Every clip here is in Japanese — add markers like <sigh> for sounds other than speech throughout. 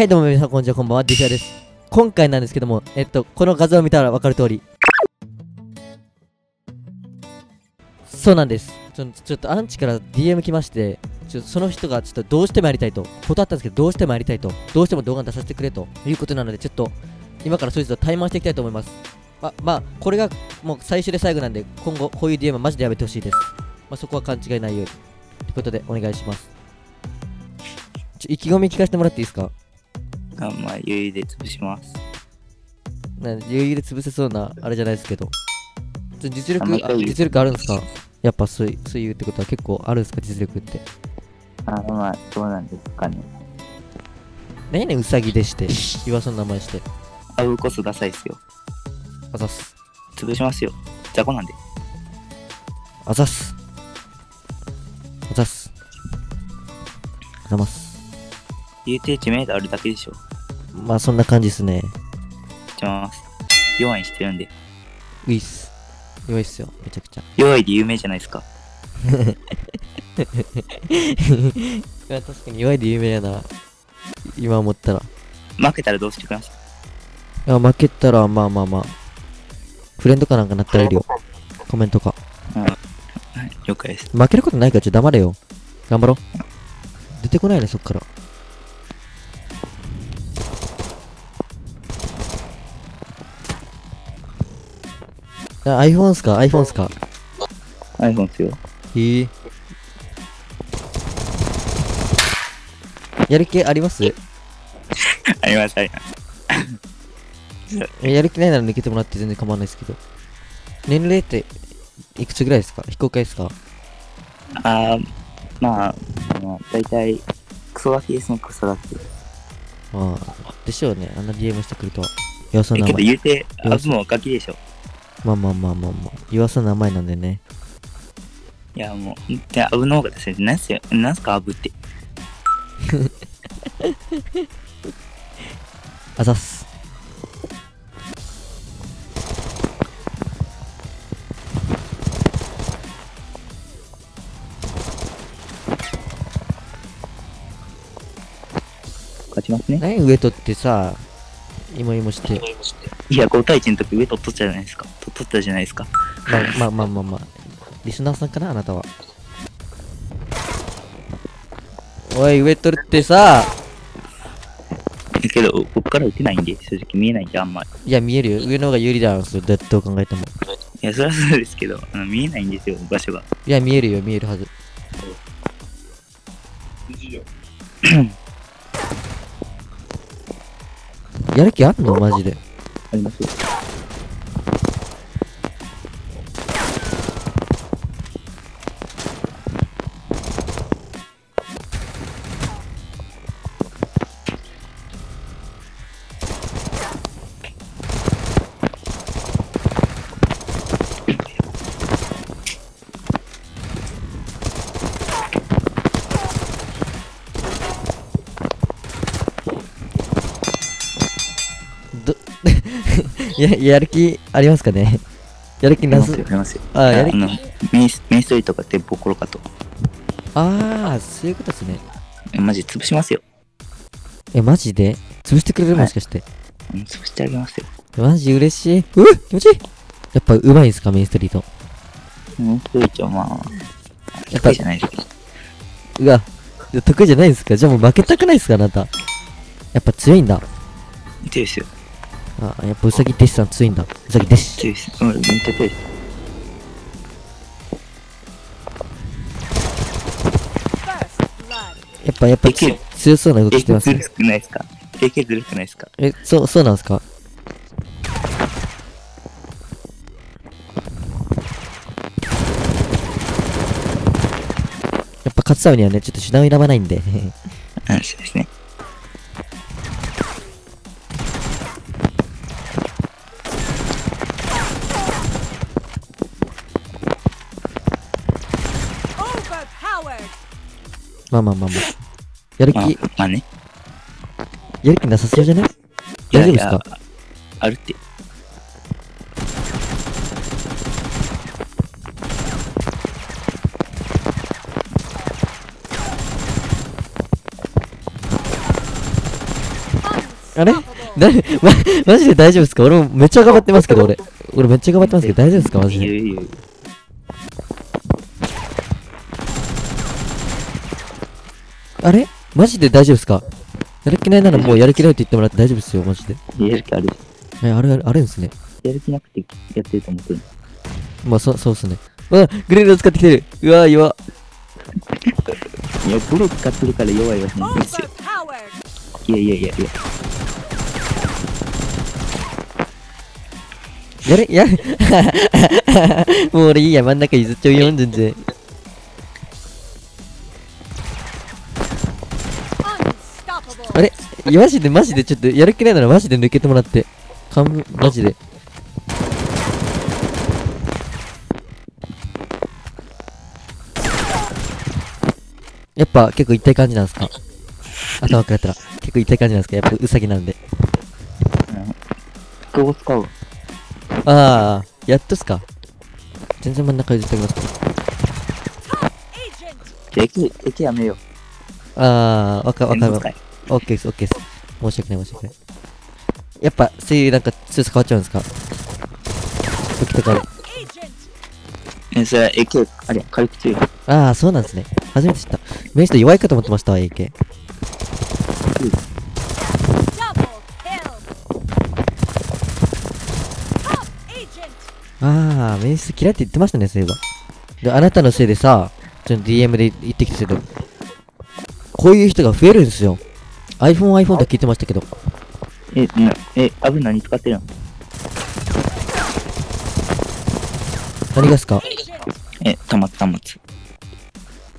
はいどうも皆さんこんにちはこんばんは。ディフィアです。今回なんですけどもえっとこの画像を見たら分かる通り。そうなんです。ちょちょっとアンチから DM 来ましてちょその人がちょっとどうしてもやりたいと。断ったんですけどどうしてもやりたいと。どうしても動画出させてくれと。いうことなのでちょっと今からそいつと対マンしていきたいと思います。ままあこれがもう最終で最後なんで今後こういう DM はマジでやめてほしいです。まあそこは勘違いないように。ということでお願いします。ちょ意気込み聞かせてもらっていいですか？あまあ、余裕で潰します。な余裕で潰せそうなあれじゃないですけど実力実力あるんですか？やっぱそういそういうってことは結構あるんですか？実力ってあまあ、どうなんですかね。何やねんウサギでして言わその名前してあうこそダサいっすよ。あざっす潰しますよ。雑魚なんで。あざっすあざっすあざます言うて知名度あるだけでしょ。まあそんな感じっすね。じゃます。弱いにしてるんで。ういっす。弱いっすよ。めちゃくちゃ。弱いで有名じゃないですか。<laughs> いや確かに弱いで有名やな。今思ったら。負けたらどうしてください。いや負けたらまあまあまあ。フレンドかなんかなったらいるよ。コメントか。はい、了解です。負けることないからちょっと黙れよ。頑張ろう。出てこないねそっから iPhone っすか？iPhone っすか？iPhone っすよ。へえ。やる気あります？<laughs> あります、あります。えやる気ないなら抜けてもらって全然構わないですけど。年齢っていくつぐらいですか？非公開ですか？あー、まあ、まあ、大体、クソガキですのクソガキ。ああでしょうね。あんな DM してくるとは。岩さんえけど言うて、よアブもガキでしょ。まあまあまあまあまあ岩さんの名前なんでねいや、もう、で、アブの方がですね、なんすよ、なんすかアブって。<laughs> あざっす勝ちますね。何上取ってさいもいもしていや、5対1の時上取っとったじゃないですか。取ったじゃないですか。まあまあまあまあまあ。リスナーさんかなあなたは。おい上取るってさ。だけど、こっから打てないんで、正直見えないんで、あんまり。いや見えるよ。上の方が有利だろそれ。どう考えても。いや、そりゃそうですけど、あの見えないんですよ、場所が。いや見えるよ見えるはず。やる気あんの？マジで。ありますややる気ありますかね？やる気なす？ありますよ、あやる気？あのメイメインストーリーとかってボコロかと。ああそういうことですね。えマジ潰しますよ。えマジで？潰してくれる？はい。もしかして、うん潰してあげますよ。マジ嬉しい。うっ気持ちいい。やっぱ上手いんすか？メインストリート。メインストーリーはまあ、得意じゃないですか。うわ得意じゃないんすか？じゃあもう負けたくないっすか？あなた。やっぱ強いんだ。強いですよ。あやっぱウサギ弟子さん強いんだウサギ弟子。うん、めっちゃ強い。やっぱやっぱ強そうな動きしてます AK ずるくないですか ?AK ずるくないですか？えそうそうなんすか？やっぱ勝つためにはねちょっと手段を選ばないんでうん、そうですね。まあまあまあまあやる気、まあ、まあね。やる気なさそうじゃない？大丈夫ですか？あるって。あれ？<laughs> な、ま、マジで大丈夫ですか？俺もめっちゃ頑張ってますけど、俺。俺めっちゃ頑張ってますけど、大丈夫ですか？マジで？あれ？マジで大丈夫ですか？やる気ないならもうやる気ないって言ってもらって大丈夫ですよ、マジで。やる気あるえ、あれ、あれあるんですね。やる気なくてやってると思ってるまあ、そ、そうっすね。うわ、グレード使ってきてる。うわ、弱。いやブレ使ってるから弱いわけないんですよ Overpowered. いやいやいやいややれ、やれ。<laughs> もう俺いいや、真ん中譲っちゃうよ、全然。あれ？マジで、マジで、ちょっとやる気ないならマジで抜けてもらって。勘弁、マジで。やっぱ結構痛い感じなんですか？頭からやったら。結構痛い感じなんですか？やっぱウサギなんで。複合使うわああ、やっとっすか全然真ん中譲っておきます。Agent. じゃあ駅駅やめようああ、わか、わかるわ使。いオッケーです、オッケーです。申し訳ない、申し訳ない。やっぱ、そういうなんか強さ変わっちゃうんですか？時とかで。えそれは駅あれ軽く強いああ、そうなんですね。初めて知った。メイスト弱いかと思ってましたわ、AK。ああ、メイスト嫌いって言ってましたね、そういえば。で、あなたのせいでさ、ちょっと DM で言ってきてたけど、こういう人が増えるんですよ。iPhone、iPhone と聞いてましたけど。えなえアブ何使ってるの？何がですか？え端末端末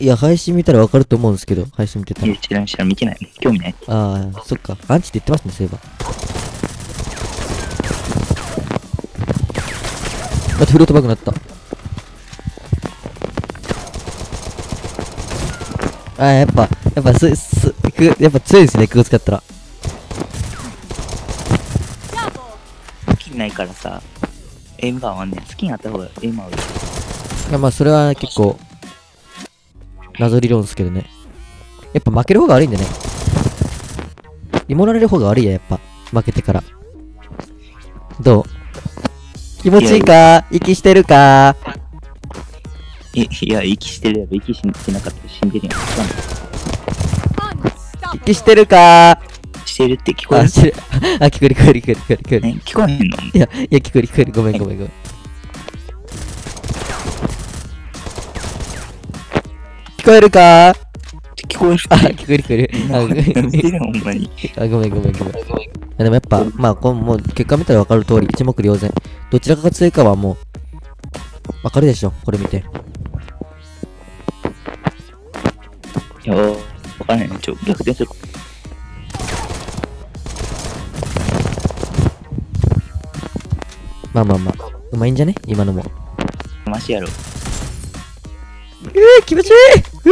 いや、配信見たらわかると思うんですけど、配信見てたらいや。知らん知らん見てない興味ないああ、そっか。アンチって言ってましたね、そういえば。またフロートバグなった。あー、やっぱ、やっぱ、す、す、く、やっぱ強いですね、空使ったら。スキンないからさエイムが合わんねんスキンあった方がエイム合うよいや、まあ、それは結構、謎理論ですけどね。やっぱ負ける方が悪いんでね。リモられる方が悪いや、やっぱ。負けてから。どう？気持ちいいか？息してるか？いいや息してるやろ息ししてなかったら死んでるやん知らん Unstoppable. 息してるか？してる？って聞こえあ、る？してる。あ、聞こえる聞こえる聞こえる聞こえる聞こえる。ね聞こえへんの？いや、いや、聞こえる聞こえる。ごめんごめんごめん。聞こえるか？聞こえるあ、聞こえる聞こえる。あ、ごめんごめんごめんごめん。あでもやっぱ、まあ、こうもう結果見たら分かる通り、一目瞭然。どちらかが強いかはもう、分かるでしょ、これ見て。いやわかんないちょ逆転するまあまあまあ、うまいんじゃね？今のも。マシやろ。えー、気持ちいい！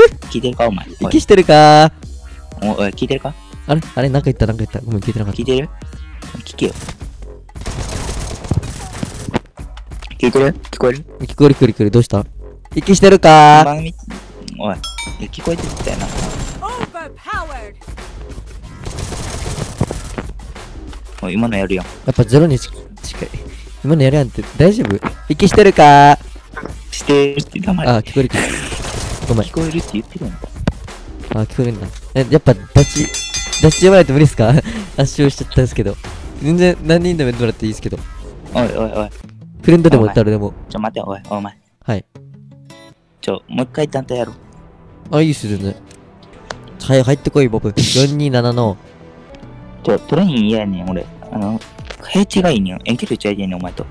うっ聞いてるか？お前。息してるか？おおい聞いてるか？あれ？あれ？なんか言った？なんか言った？ごめん、聞いてなかった。聞い。てる？聞けよ。聞いてる？聞こえる？聞こえる聞こえる聞こえる。どうした？息してるか？番組？おい聞こえてるみたいな.おい今のやるやんやっぱゼロに近い。今のやるやんって大丈夫？息してるか？してるって黙れあ、聞こえる聞こえる。ごめん。聞こえるって言ってるやんあ、聞こえるんだ。え、やっぱ、ダチ、ダチ読まないと無理っすか？<laughs> 圧勝しちゃったんですけど。全然何人でもやってもらっていいですけど。おいおいおいフレンドでも誰でも。ちょ待っておいお前はい。ちょもう一回団体やろうあ、いいっす、全然。はい、入ってこい、ボブ。427の。ちょトレイン嫌やねん俺あの平地がいいねん遠距離打ち合いでんねんお前と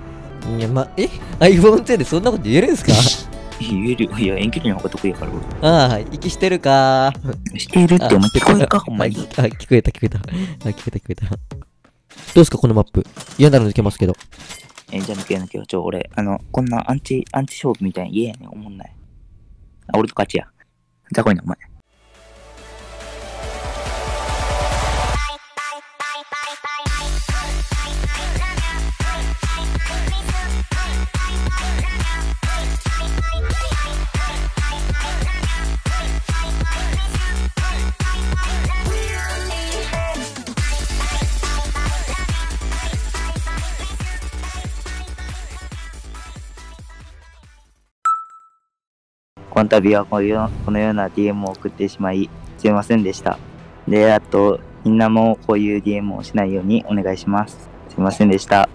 いや、ま、え ?iPhone10 でそんなこと言えるんすか？言えるいや遠距離の方が得意やからああ、息してるか俺してるってお前聞こえるか <laughs> ほんまにあ、あ聞こえた、聞こえた。あ、聞こえた、聞こえた。どうですか、このマップ。嫌なの抜けますけど。えじゃあ抜け抜けよちょ俺あのこんなアンチアンチ勝負みたいに嫌やねんおもんないあ俺と勝ちや。雑魚いなお前。この度はこういうこのような DM を送ってしまい、すいませんでした。で、あと、みんなもこういう DM をしないようにお願いします。すいませんでした。